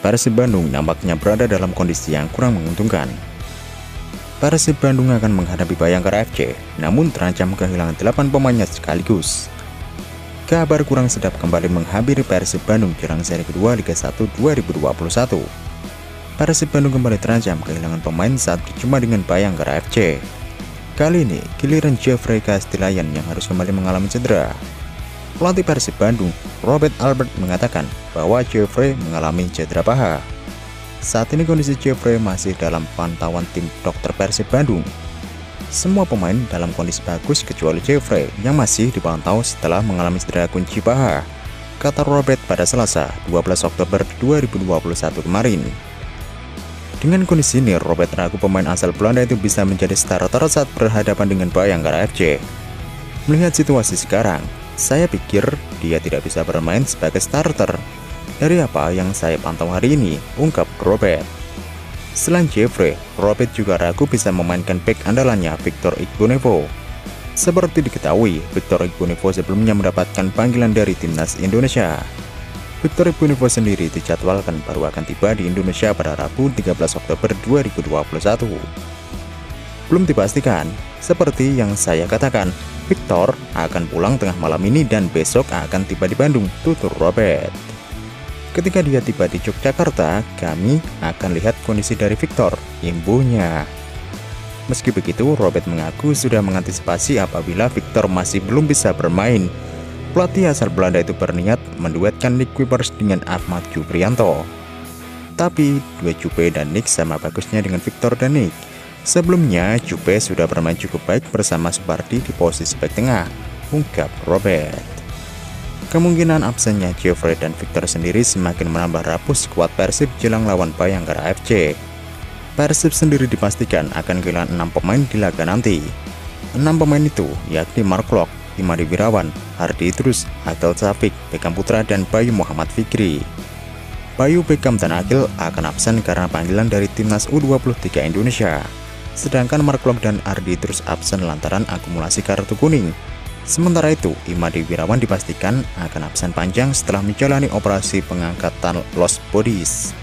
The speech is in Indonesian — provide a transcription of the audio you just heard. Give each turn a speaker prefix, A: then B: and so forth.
A: Persib Bandung nampaknya berada dalam kondisi yang kurang menguntungkan. Persib Bandung akan menghadapi Bayangkara FC, namun terancam kehilangan 8 pemainnya sekaligus. Kabar kurang sedap kembali menghampiri Persib Bandung jelang seri kedua Liga 1 2021. Persib Bandung kembali terancam kehilangan pemain saat berjumpa dengan Bayangkara FC. Kali ini, giliran Jeffrey Castellayan yang harus kembali mengalami cedera. Pelatih Persib Bandung, Robert Albert mengatakan bahwa Jeffrey mengalami cedera paha. Saat ini kondisi Jeffrey masih dalam pantauan tim dokter Persib Bandung. Semua pemain dalam kondisi bagus kecuali Jeffrey yang masih dipantau setelah mengalami cedera kunci paha, kata Robert pada Selasa 12 Oktober 2021 kemarin. Dengan kondisi ini, Robert ragu pemain asal Belanda itu bisa menjadi starter saat berhadapan dengan Bayangkara FC. Melihat situasi sekarang, saya pikir dia tidak bisa bermain sebagai starter. Dari apa yang saya pantau hari ini, ungkap Robert. Selain Jeffrey, Robert juga ragu bisa memainkan back andalannya Victor Igbonevo. Seperti diketahui, Victor Igbonevo sebelumnya mendapatkan panggilan dari timnas Indonesia. Victor Bonivo sendiri dijadwalkan baru akan tiba di Indonesia pada Rabu 13 Oktober 2021. Belum dipastikan, seperti yang saya katakan, Victor akan pulang tengah malam ini dan besok akan tiba di Bandung, tutur Robert. Ketika dia tiba di Yogyakarta, kami akan lihat kondisi dari Victor, imbuhnya. Meski begitu, Robert mengaku sudah mengantisipasi apabila Victor masih belum bisa bermain pelatih asal Belanda itu berniat menduetkan Nick Kuipers dengan Ahmad Juprianto. Tapi, dua Jupe dan Nick sama bagusnya dengan Victor dan Nick. Sebelumnya, Jupe sudah bermain cukup baik bersama Supardi di posisi back tengah, ungkap Robert. Kemungkinan absennya Geoffrey dan Victor sendiri semakin menambah rapuh skuad Persib jelang lawan Bayangkara FC. Persib sendiri dipastikan akan kehilangan 6 pemain di laga nanti. 6 pemain itu yakni Mark Locke, Imadi Wirawan, Hardi Idrus, Akil Safik, Bekam Putra, dan Bayu Muhammad Fikri. Bayu Bekam dan Akil akan absen karena panggilan dari timnas U23 Indonesia. Sedangkan Mark Lok dan Ardi terus absen lantaran akumulasi kartu kuning. Sementara itu, Imadi Wirawan dipastikan akan absen panjang setelah menjalani operasi pengangkatan lost bodies.